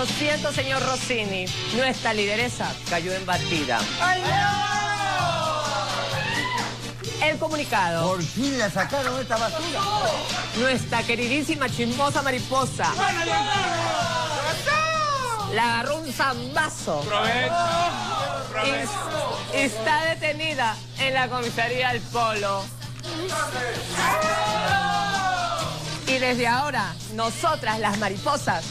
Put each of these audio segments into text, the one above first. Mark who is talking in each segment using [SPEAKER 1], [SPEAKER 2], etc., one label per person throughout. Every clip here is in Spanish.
[SPEAKER 1] Lo siento, señor Rossini. Nuestra lideresa cayó en batida. El comunicado.
[SPEAKER 2] Por fin la sacaron esta basura.
[SPEAKER 1] Nuestra queridísima chismosa mariposa. La agarró un zambazo. Y está detenida en la comisaría del Polo. Y desde ahora, nosotras, las mariposas,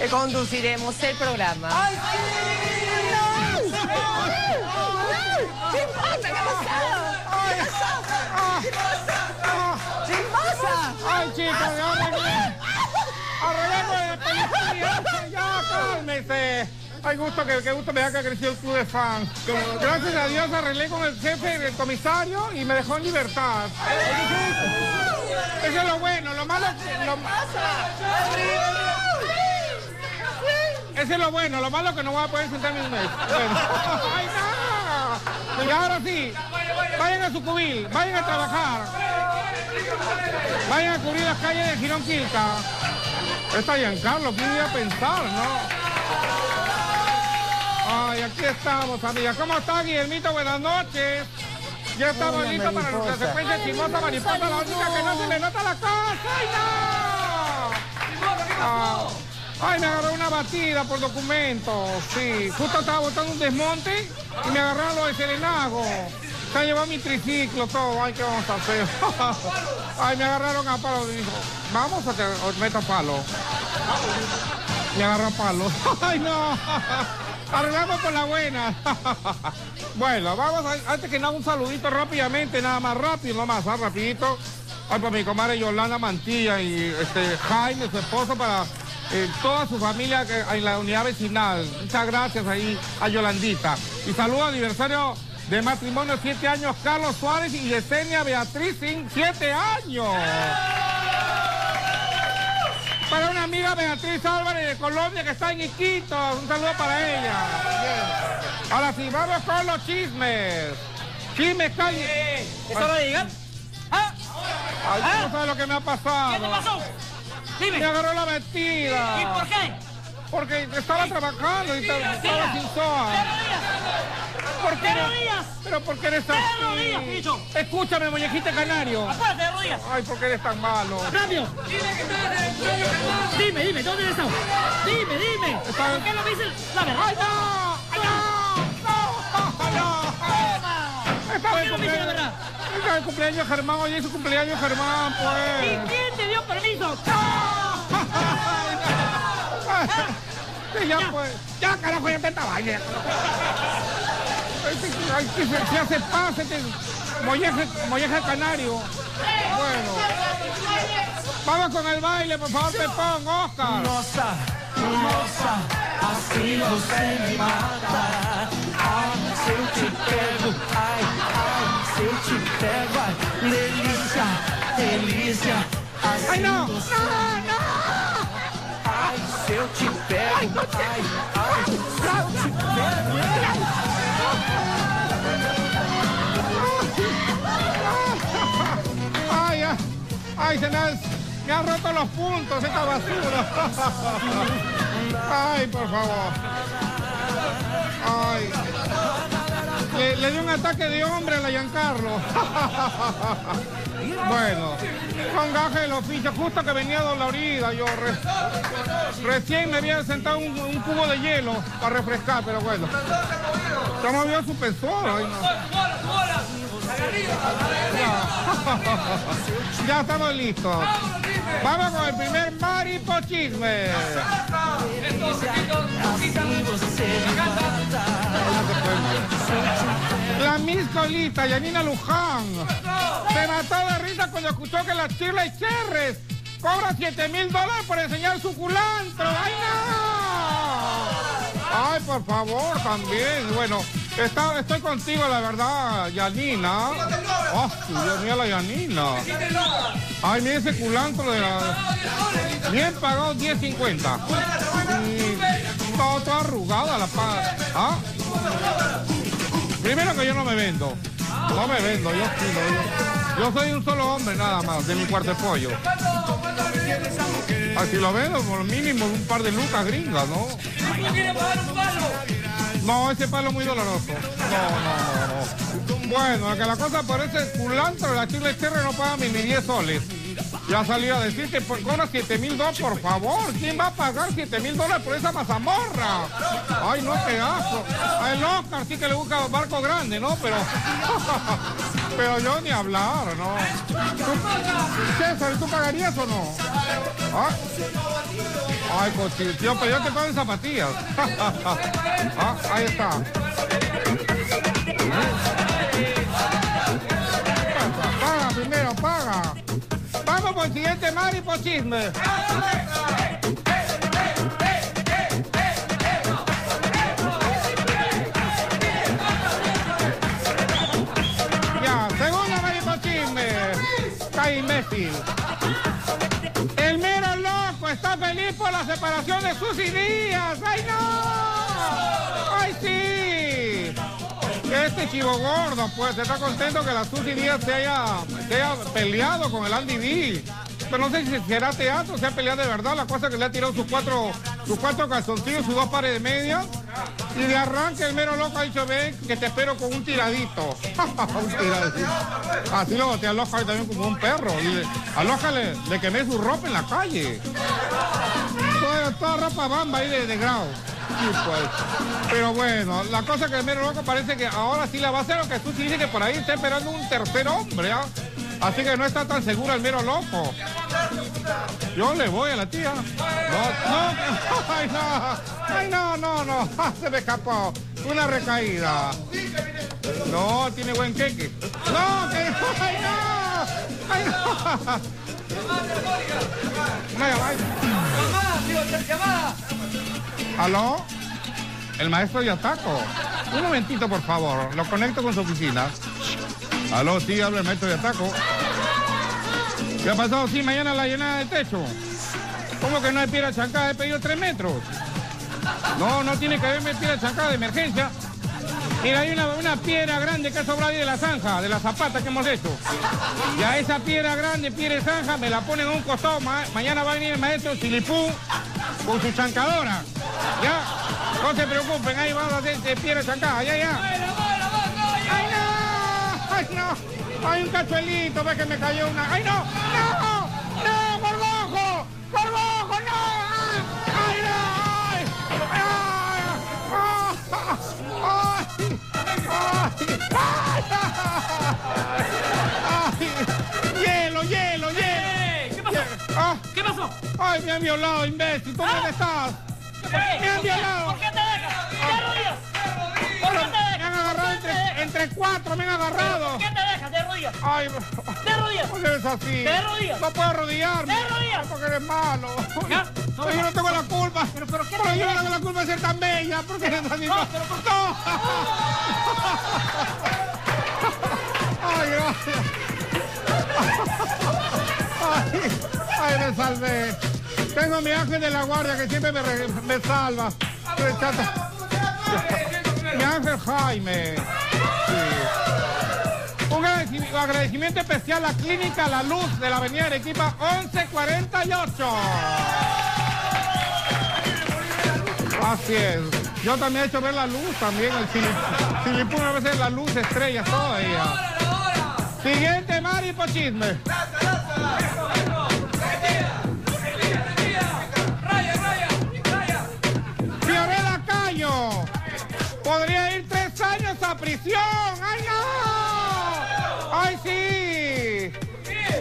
[SPEAKER 1] eh, conduciremos el programa. ¡Chismosa! ¿Qué ha pasado? ¿Qué pasó? ¡Chismosa!
[SPEAKER 3] Ay, chicos, Arreglemos de policía. Ya, cálmese. Ay, gusto que, qué gusto me da que creció el club de fans. Gracias a Dios arreglé con el jefe del comisario y me dejó en libertad. Eso es lo bueno, lo malo... Lo... Eso es lo bueno, lo malo que no voy a poder sentarme un mes. Bueno. ¡Ay, no! Y ahora sí, vayan a su cubil, vayan a trabajar. Vayan a cubrir las calles de Girón Quilca. Está Giancarlo, ¿quién iba a pensar, no? Ay, aquí estamos, amigas. ¿Cómo está, Guillermito? Buenas noches. Ya estamos
[SPEAKER 2] Hola,
[SPEAKER 3] listos para nuestra secuencia chismosa mariposa, la única que no se le nota la cosa. ¡Ay, no! Ah, Ay, me agarró una batida por documentos. Sí, justo estaba botando un desmonte y me agarraron lo de Serenago. Se han llevado mi triciclo, todo. Ay, ¿qué vamos a hacer? Ay, me agarraron a palo. Dijo, vamos a te o meto palo. Me agarra palo. Ay, no. Arreglamos por la buena. bueno, vamos a, antes que nada un saludito rápidamente, nada más rápido, nada más, ah, rapidito. Ay, para mi comadre Yolanda Mantilla y este Jaime, su esposo, para eh, toda su familia que- en la unidad vecinal. Muchas gracias ahí a Yolandita. Y saludo aniversario de matrimonio, siete años, Carlos Suárez y Yesenia Beatriz, sin siete años. Para una amiga Beatriz Álvarez de Colombia que está en Iquitos. Un saludo para ella. Ahora sí, vamos con los chismes. Chismes, calle.
[SPEAKER 4] ¿Es hora de llegar? ¿Ah?
[SPEAKER 3] Ay, no sabes lo que me ha pasado.
[SPEAKER 4] ¿Qué te pasó? Dime.
[SPEAKER 3] Me agarró la vestida.
[SPEAKER 4] ¿Y por qué?
[SPEAKER 3] Porque estaba trabajando y estaba estaba sin soa. ¿Por qué
[SPEAKER 4] ¡De
[SPEAKER 3] no?
[SPEAKER 4] rodillas!
[SPEAKER 3] Pero ¿por qué eres
[SPEAKER 4] ¡De rodillas,
[SPEAKER 3] así?
[SPEAKER 4] bicho!
[SPEAKER 3] Escúchame, muñequita canario.
[SPEAKER 4] ¡Apárate de rodillas!
[SPEAKER 3] Ay, ¿por qué eres tan malo?
[SPEAKER 4] ¡Rápido! Dime, dime, ¿dónde has estado? Dime, dime. ¿Por qué no me dices la verdad?
[SPEAKER 3] ¡Ay, no! ¡Ay, no! ¡No! Estaba
[SPEAKER 4] ¿Por qué no me dices la
[SPEAKER 3] cumpleaños.
[SPEAKER 4] verdad?
[SPEAKER 3] Estaba el cumpleaños de Germán, hoy es su cumpleaños Germán,
[SPEAKER 4] ¿Y
[SPEAKER 3] pues.
[SPEAKER 4] quién te dio permiso?
[SPEAKER 3] Sí, ya, pues. Ya, carajo, ya tanta vaina. Ay, que se, se hace paz este molleje, molleje canario. Bueno. Vamos con el baile, por favor, Pepón, Oscar.
[SPEAKER 5] Nossa, nossa, assim você me mata. Pego, ai, ai, eu te se
[SPEAKER 3] me ha roto los puntos esta basura. Ay, por favor. Ay. Le, le dio un ataque de hombre a la Giancarlo. Bueno, con gaje de los fichos, justo que venía dolorida, yo re- recién me había sentado un, un cubo de hielo para refrescar, pero bueno. Se movió su no. Ya estamos listos. Vamos con el primer maripochisme. La Miss Colita, Yanina Luján, se mató de risa cuando escuchó que la Shirley Cherres cobra 7 mil dólares por enseñar su culantro. ¡Ay, por favor, también. Bueno, está- estoy contigo, la verdad, Yanina. Oh, Dios mío, la Yanina. Ay, mira ese culantro de la... Bien pagado, 10.50. Y todo, todo arrugada la paga. ¿Ah? Primero que yo no me vendo. No me vendo, yo yo, yo soy un solo hombre nada más, de mi cuarto de pollo. Así lo veo, por mínimo un par de lucas gringas, ¿no? No, ese palo es muy doloroso. No, no, no, no. Bueno, que la cosa parece culantro, la chile no paga ni 10 soles. Ya salió a decir que por, cobra 7 mil dólares, por favor. ¿Quién va a pagar 7 mil dólares por esa mazamorra? Ay, no, qué asco. A el Oscar sí que le busca barco grande, ¿no? Pero, pero yo ni hablar, ¿no? ¿Tú- César, ¿tú pagarías o no? ¿Ah? Ay, cochino, tío, pero yo te pago en zapatillas. ah, ahí está. Paga primero, paga. Vamos por el siguiente Mari por chisme. Ya, segunda Mari por. Está imbécil. El mero loco está feliz por la separación de Susy Díaz. ¡Ay, no! ¡Ay, sí! Este chivo gordo, pues, está contento que la Susy Díaz se haya, se haya peleado con el Andy B. Pero no sé si será teatro o sea peleado de verdad. La cosa que le ha tirado sus cuatro, sus cuatro calzoncillos, sus dos pares de medias. Y de arranque el mero loco ha dicho, ven, que te espero con un tiradito. un tiradito. Así lo botea al Oscar también como un perro. Y Oscar le, le quemé su ropa en la calle. Toda, toda ropa bamba ahí de, de grado. Pero bueno, la cosa que el mero loco parece que ahora sí la va a hacer, aunque tú dice que por ahí está esperando un tercer hombre, ¿ah? Así que no está tan seguro el mero loco. Yo le voy a la tía. No, no, ay no, ay no, no, no, se me escapó. Una recaída. No, tiene buen queque. No, ay no, ay no. Una llamada. ¿Aló? El maestro Yataco. Un momentito, por favor. Lo conecto con su oficina. Aló, sí, habla el maestro Yataco. ¿Qué ha pasado? Sí, mañana la llenada de techo. ¿Cómo que no hay piedra chancada? He pedido tres metros. No, no tiene que haberme piedra chancada de emergencia. Mira, hay una, una piedra grande que ha sobrado ahí de la zanja, de la zapata que hemos hecho. Ya esa piedra grande, piedra zanja, me la ponen a un costado. Ma- mañana va a venir el maestro Silipú con su chancadora. Ya, no se preocupen, ahí vamos a hacer de piedra chancada, ya, ya. ¡Ay, no! ¡Ay, no! ¡Hay un cachuelito! ¡Ve que me cayó una! ¡Ay, no! ¡No! ¡No! ¡Gorgojo! ¡Gorgojo! ¡No! ¡Ay, no! ¡Ay! ¡Ay! ¡Ay! ¡Ay! ¡Ay, me han violado, imbécil! ¿Tú dónde estás?
[SPEAKER 4] ¿Qué?
[SPEAKER 3] ¡Me han violado!
[SPEAKER 4] ¿Por qué te dejas? ¡De rodillas! ¿Por qué te
[SPEAKER 3] Me han
[SPEAKER 4] dejas?
[SPEAKER 3] agarrado
[SPEAKER 4] ¿Por qué
[SPEAKER 3] entre,
[SPEAKER 4] dejas?
[SPEAKER 3] entre cuatro, me han agarrado.
[SPEAKER 4] ¿Por qué te dejas? De rodillas.
[SPEAKER 3] Ay,
[SPEAKER 4] De rodillas.
[SPEAKER 3] ¿por qué eres así?
[SPEAKER 4] De rodillas.
[SPEAKER 3] No puedo arrodillarme.
[SPEAKER 4] De rodillas.
[SPEAKER 3] Porque eres malo.
[SPEAKER 4] Ya,
[SPEAKER 3] Pero yo no tengo la culpa.
[SPEAKER 4] Pero, pero, ¿qué
[SPEAKER 3] Pero yo no
[SPEAKER 4] dejas?
[SPEAKER 3] tengo la culpa de ser tan bella. porque eres así?
[SPEAKER 4] No, pero, ¿por qué?
[SPEAKER 3] ¡No! Me salvé. Tengo mi ángel de la guardia que siempre me, me salva. Mi ángel Jaime. Un agradeci- agradecimiento especial a Clínica La Luz de la Avenida Arequipa 1148. Así es. Yo también he hecho ver la luz también. El Silipún a veces la luz, estrellas todavía. Siguiente, Mari. Fiorella Podría ir tres años a prisión. ¡Ay, no! ¡Ay, sí!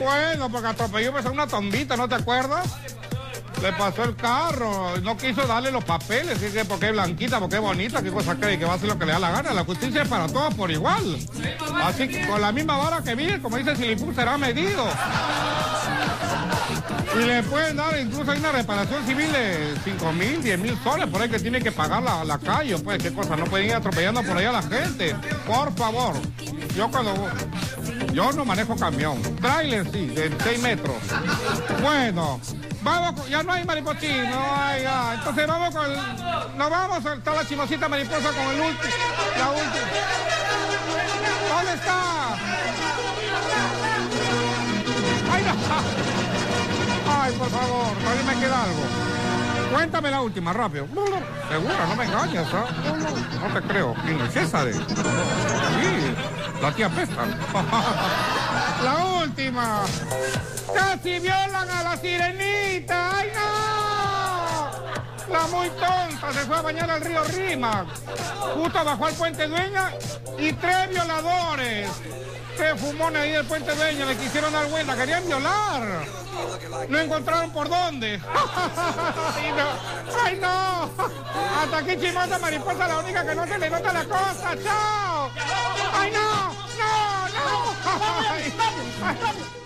[SPEAKER 3] Bueno, porque atropelló pues, una tombita, ¿no te acuerdas? Le pasó el carro, no quiso darle los papeles, dice porque es blanquita, porque es bonita, qué cosa cree que va a hacer lo que le da la gana. La justicia es para todos por igual. Así que con la misma vara que viene, como dice Silipú, será medido. Y le pueden dar incluso hay una reparación civil de 5 mil, 10 mil soles, por ahí que tiene que pagar la, la calle, pues qué cosa, no pueden ir atropellando por ahí a la gente. Por favor. Yo cuando yo no manejo camión. Trailer sí, de 6 metros. Bueno, vamos, ya no hay mariposín, no hay, ya. Entonces vamos con el, nos vamos, está la chimosita mariposa con el último, la última. ¿Dónde está? ¡Ay, no! Por favor, todavía me queda algo. Cuéntame la última, rápido. Segura, no me engañes, ¿ah? No te creo. ¿Quién es César? La tía Pesta. La última. Casi violan a la sirenita. ¡Ay! La muy tonta se fue a bañar al río Rima. Justo bajó al puente Dueña y tres violadores. Tres fumones ahí del puente Dueña le quisieron dar vuelta, querían violar. No encontraron por dónde. ¡Ay, no! ¡Ay, no! Hasta aquí chimosa mariposa, la única que no se le nota la cosa. ¡Chao! ¡Ay, no! ¡No! ¡No! Ay.